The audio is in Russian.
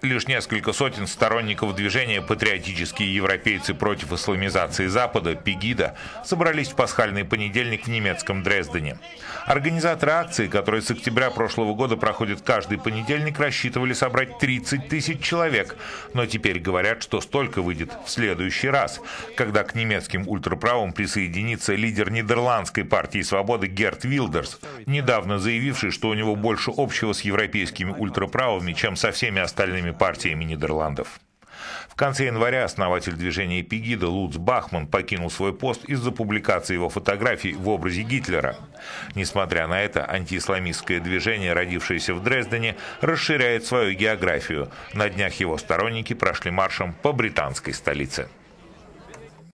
Лишь несколько сотен сторонников движения «Патриотические европейцы против исламизации Запада» Пегида собрались в пасхальный понедельник в немецком Дрездене. Организаторы акции, которые с октября прошлого года проходят каждый понедельник, рассчитывали собрать 30 тысяч человек, но теперь говорят, что столько выйдет в следующий раз, когда к немецким ультраправым присоединится лидер нидерландской партии свободы Герт Вилдерс, недавно заявивший, что у него больше общего с европейскими ультраправыми, чем со всеми остальными разными партиями Нидерландов. В конце января основатель движения Пегида Луц Бахман покинул свой пост из-за публикации его фотографий в образе Гитлера. Несмотря на это, антиисламистское движение, родившееся в Дрездене, расширяет свою географию. На днях его сторонники прошли маршем по британской столице.